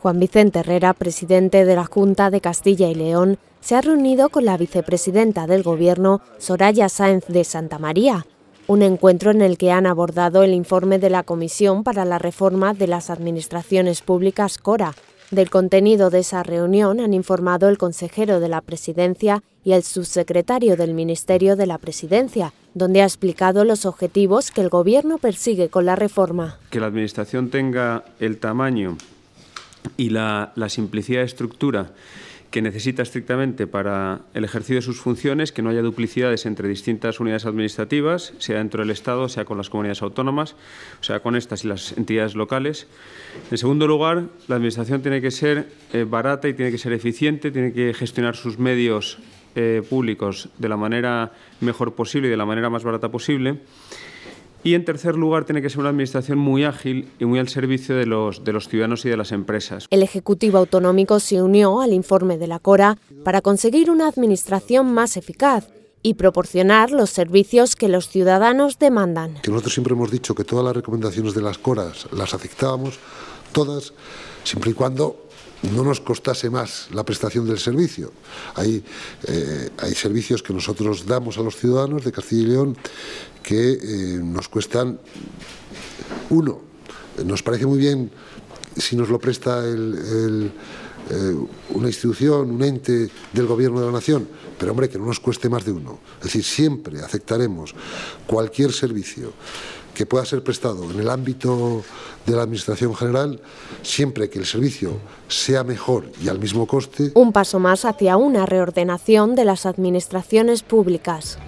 Juan Vicente Herrera, presidente de la Junta de Castilla y León, se ha reunido con la vicepresidenta del Gobierno, Soraya Sáenz de Santa María, un encuentro en el que han abordado el informe de la Comisión para la Reforma de las Administraciones Públicas CORA. Del contenido de esa reunión han informado el consejero de la Presidencia y el subsecretario del Ministerio de la Presidencia, donde ha explicado los objetivos que el Gobierno persigue con la reforma. Que la Administración tenga el tamaño y la, simplicidad de estructura que necesita estrictamente para el ejercicio de sus funciones, que no haya duplicidades entre distintas unidades administrativas, sea dentro del Estado, sea con las comunidades autónomas, o sea con estas y las entidades locales. En segundo lugar, la Administración tiene que ser eh, barata y tiene que ser eficiente, tiene que gestionar sus medios eh, públicos de la manera mejor posible y de la manera más barata posible. Y en tercer lugar, tiene que ser una administración muy ágil y muy al servicio de los, de los ciudadanos y de las empresas. El Ejecutivo Autonómico se unió al informe de la CORA para conseguir una administración más eficaz y proporcionar los servicios que los ciudadanos demandan. Que nosotros siempre hemos dicho que todas las recomendaciones de las CORAS las aceptábamos, todas, siempre y cuando no nos costase más la prestación del servicio. Hay, eh, hay servicios que nosotros damos a los ciudadanos de Castilla y León que eh, nos cuestan, uno, nos parece muy bien si nos lo presta eh, una institución, un ente del gobierno de la nación, pero hombre, que no nos cueste más de uno. Es decir, siempre aceptaremos cualquier servicio que pueda ser prestado en el ámbito de la Administración General, siempre que el servicio sea mejor y al mismo coste. Un paso más hacia una reordenación de las administraciones públicas.